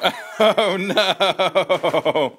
Oh no!